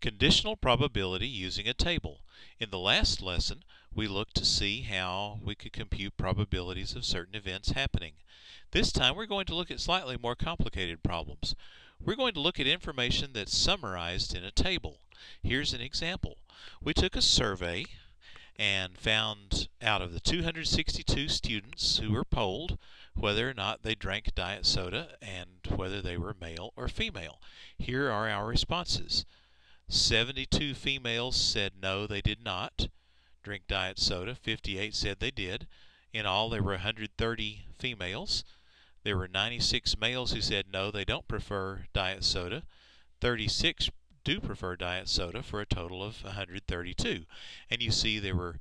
Conditional probability using a table. In the last lesson, we looked to see how we could compute probabilities of certain events happening. This time we're going to look at slightly more complicated problems. We're going to look at information that's summarized in a table. Here's an example. We took a survey and found out of the 262 students who were polled whether or not they drank diet soda and whether they were male or female. Here are our responses. 72 females said no, they did not drink diet soda. 58 said they did. In all, there were 130 females. There were 96 males who said no, they don't prefer diet soda. 36 do prefer diet soda for a total of 132. And you see there were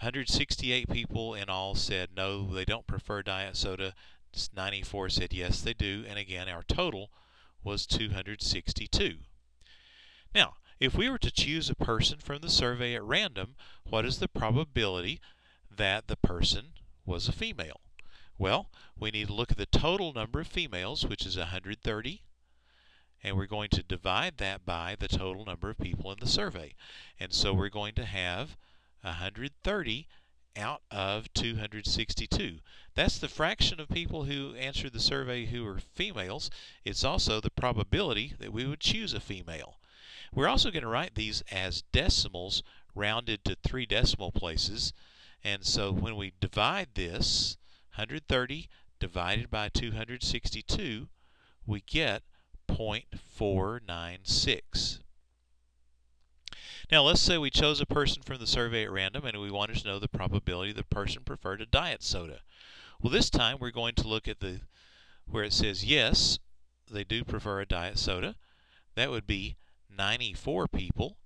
168 people in all said no, they don't prefer diet soda. 94 said yes, they do. And again, our total was 262. Now, if we were to choose a person from the survey at random, what is the probability that the person was a female? Well, we need to look at the total number of females, which is 130, and we're going to divide that by the total number of people in the survey. And so we're going to have 130 out of 262. That's the fraction of people who answered the survey who were females. It's also the probability that we would choose a female. We're also going to write these as decimals rounded to three decimal places. And so when we divide this, 130 divided by 262, we get 0.496. Now let's say we chose a person from the survey at random and we wanted to know the probability the person preferred a diet soda. Well this time we're going to look at the where it says yes, they do prefer a diet soda. That would be 94 people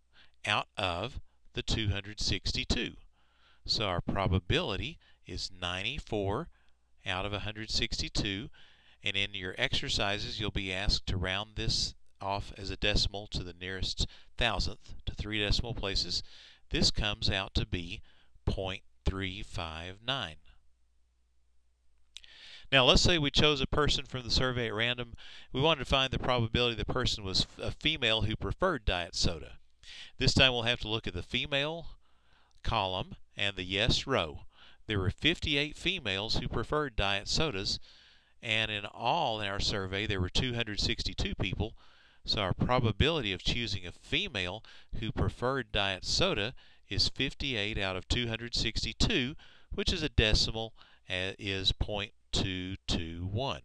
out of the 262. So our probability is 94 out of 162. And in your exercises, you'll be asked to round this off as a decimal to the nearest thousandth to three decimal places. This comes out to be 0.359. Now let's say we chose a person from the survey at random. We wanted to find the probability the person was a female who preferred diet soda. This time we'll have to look at the female column and the yes row. There were 58 females who preferred diet sodas and in all in our survey there were 262 people. So our probability of choosing a female who preferred diet soda is 58 out of 262, which is a decimal is uh, is 0. 221.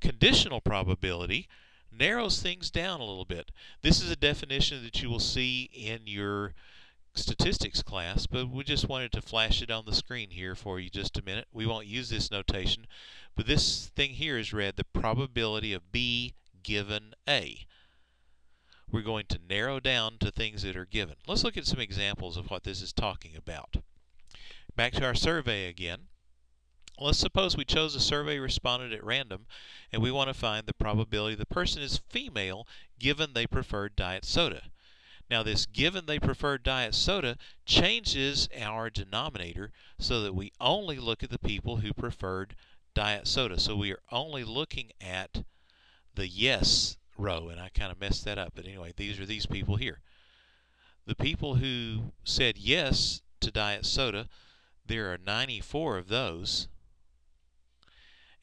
Conditional probability narrows things down a little bit. This is a definition that you will see in your statistics class, but we just wanted to flash it on the screen here for you just a minute. We won't use this notation, but this thing here is read the probability of B given A. We're going to narrow down to things that are given. Let's look at some examples of what this is talking about. Back to our survey again. Let's suppose we chose a survey respondent at random and we want to find the probability the person is female given they preferred diet soda. Now this given they preferred diet soda changes our denominator so that we only look at the people who preferred diet soda. So we are only looking at the yes row and I kind of messed that up but anyway these are these people here. The people who said yes to diet soda there are 94 of those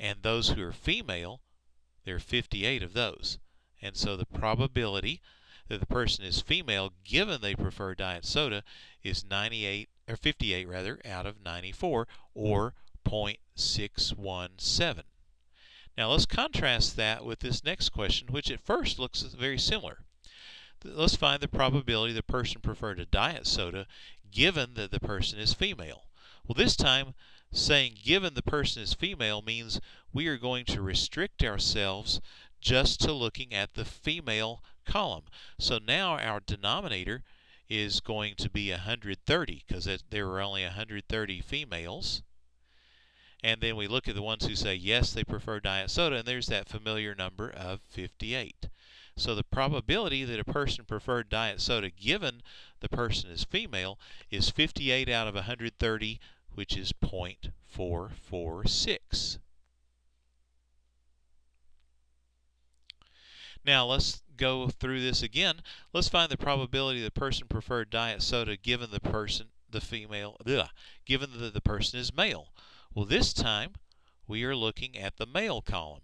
and those who are female, there are 58 of those. And so the probability that the person is female, given they prefer diet soda, is 98 or 58 rather out of 94, or 0.617. Now let's contrast that with this next question, which at first looks very similar. Let's find the probability the person preferred a diet soda, given that the person is female. Well, this time saying given the person is female means we are going to restrict ourselves just to looking at the female column. So now our denominator is going to be 130 because there were only 130 females. And then we look at the ones who say yes, they prefer diet soda, and there's that familiar number of 58. So the probability that a person preferred diet soda given the person is female is 58 out of 130 which is 0.446. Now let's go through this again. Let's find the probability the person preferred diet soda given the person, the female, ugh, given that the person is male. Well, this time we are looking at the male column.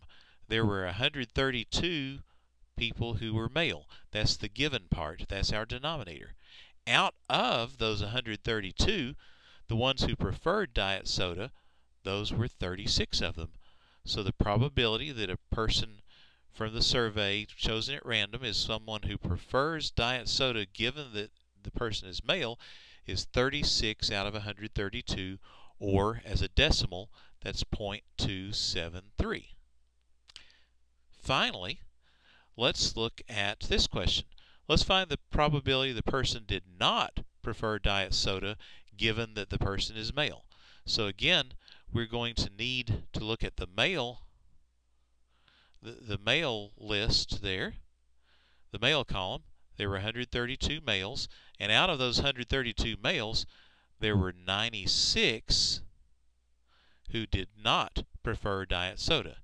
There were 132 people who were male. That's the given part. That's our denominator. Out of those 132, the ones who preferred diet soda, those were 36 of them. So the probability that a person from the survey chosen at random is someone who prefers diet soda given that the person is male is 36 out of 132 or as a decimal that's 0.273. Finally, let's look at this question. Let's find the probability the person did not prefer diet soda given that the person is male. So again, we're going to need to look at the male the, the male list there, the male column, there were 132 males, and out of those 132 males, there were 96 who did not prefer diet soda.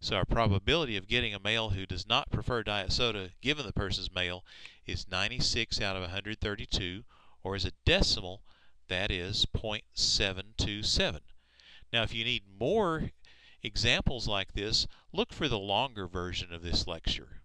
So our probability of getting a male who does not prefer diet soda, given the person's male, is 96 out of 132, or as a decimal, that is 0.727. Now, if you need more examples like this, look for the longer version of this lecture.